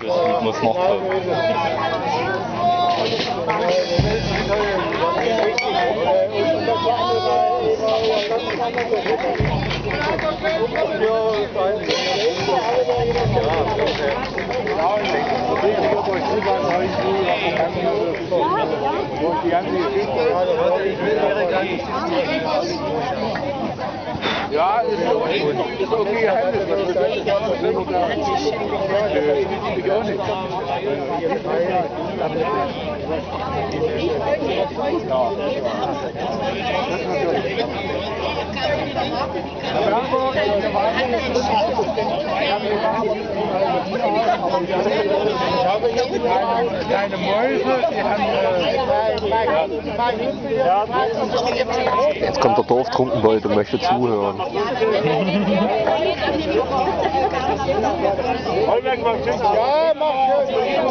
Das muss noch kommen. Ja, ist okay, ist okay gehandelt. Ja, is, is ook hier Geheimnis. Die liebe ich auch nicht. Ja. Kleine Mäuse, die haben Jetzt kommt der Dorftrunkenbold und möchte zuhören. Ja, mach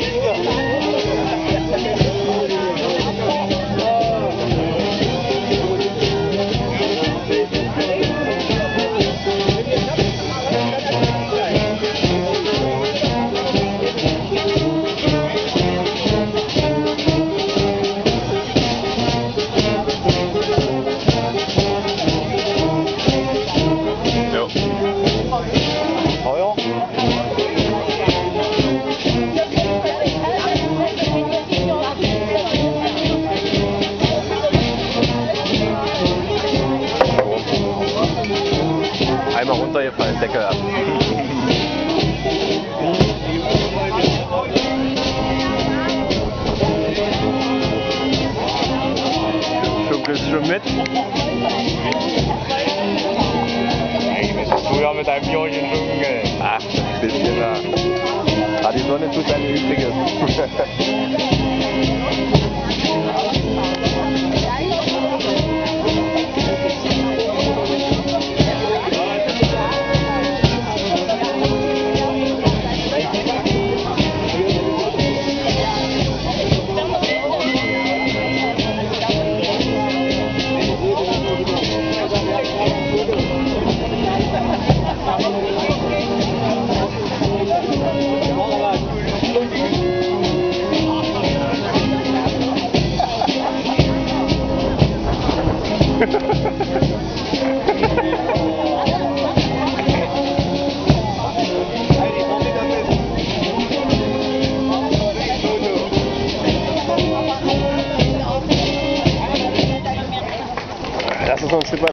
Ja. Runtergefallen, Deckel ab. Schunkelst schon mit? Du ja mit deinem Björnchen Dschungel. Ach, ein bisschen, ja. Ah, die Sonne tut seine Übriges. c'est pas